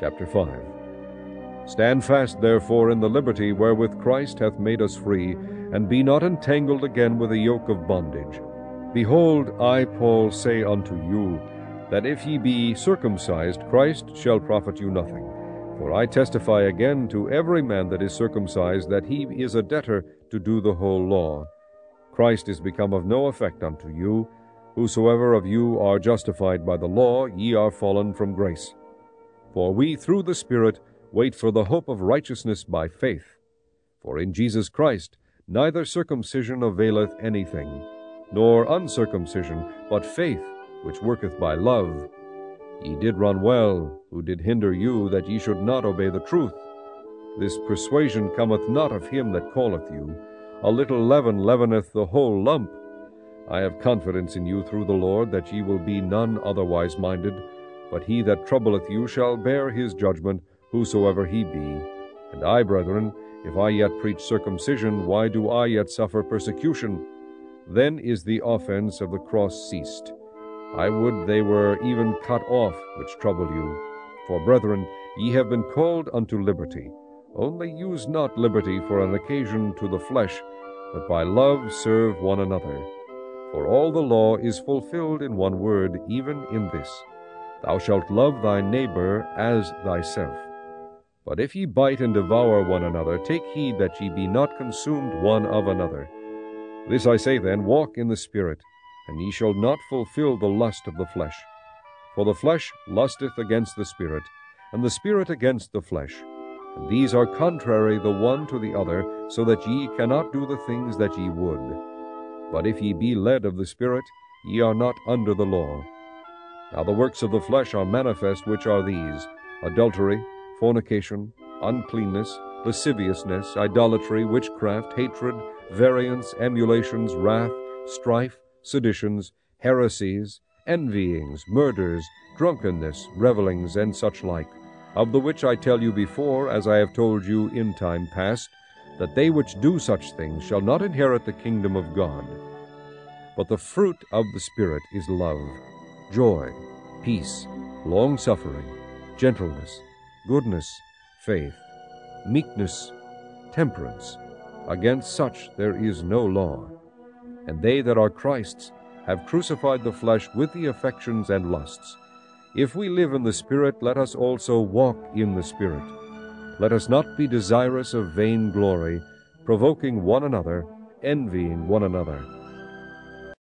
Chapter 5 Stand fast, therefore, in the liberty wherewith Christ hath made us free, and be not entangled again with a yoke of bondage. Behold, I, Paul, say unto you, that if ye be circumcised, Christ shall profit you nothing. For I testify again to every man that is circumcised that he is a debtor to do the whole law. Christ is become of no effect unto you. Whosoever of you are justified by the law, ye are fallen from grace. For we through the Spirit wait for the hope of righteousness by faith. For in Jesus Christ neither circumcision availeth anything, nor uncircumcision, but faith which worketh by love. Ye did run well, who did hinder you that ye should not obey the truth. This persuasion cometh not of him that calleth you. A little leaven leaveneth the whole lump. I have confidence in you through the Lord that ye will be none otherwise minded, but he that troubleth you shall bear his judgment, whosoever he be. And I, brethren, if I yet preach circumcision, why do I yet suffer persecution? Then is the offense of the cross ceased. I would they were even cut off which trouble you. For, brethren, ye have been called unto liberty. Only use not liberty for an occasion to the flesh, but by love serve one another. For all the law is fulfilled in one word, even in this Thou shalt love thy neighbor as thyself. But if ye bite and devour one another, take heed that ye be not consumed one of another. This I say then, walk in the Spirit, and ye shall not fulfill the lust of the flesh. For the flesh lusteth against the Spirit, and the Spirit against the flesh. And these are contrary the one to the other, so that ye cannot do the things that ye would. But if ye be led of the Spirit, ye are not under the law. Now the works of the flesh are manifest, which are these adultery, fornication, uncleanness, lasciviousness, idolatry, witchcraft, hatred, variance, emulations, wrath, strife, seditions, heresies, envyings, murders, drunkenness, revellings, and such like, of the which I tell you before, as I have told you in time past, that they which do such things shall not inherit the kingdom of God. But the fruit of the Spirit is love, joy, peace, long-suffering, gentleness, goodness, faith, meekness, temperance. Against such there is no law. And they that are Christ's have crucified the flesh with the affections and lusts. If we live in the Spirit, let us also walk in the Spirit. Let us not be desirous of vain glory, provoking one another, envying one another.